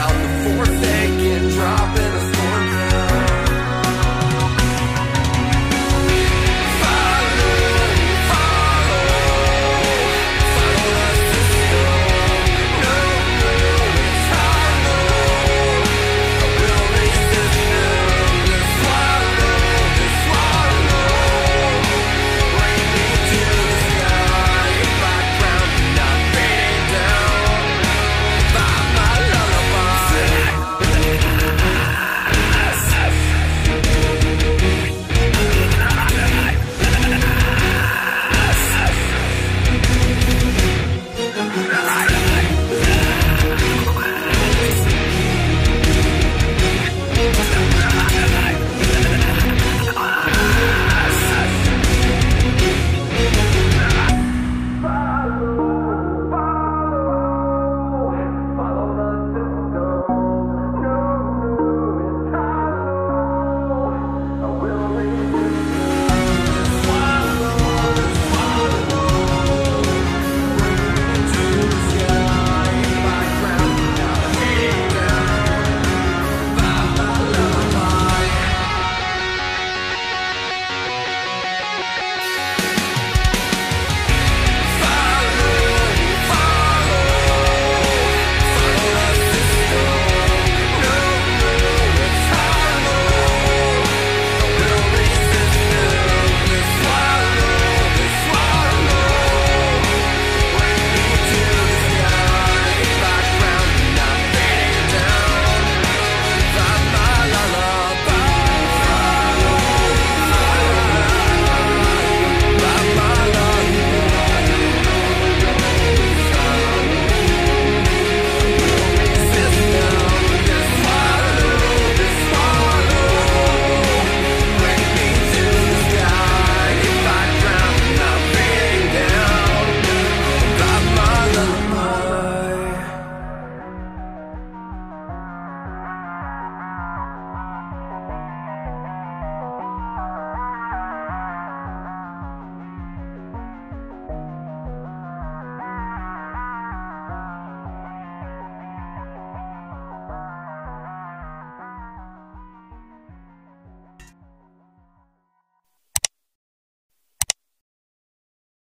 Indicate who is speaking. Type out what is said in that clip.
Speaker 1: out the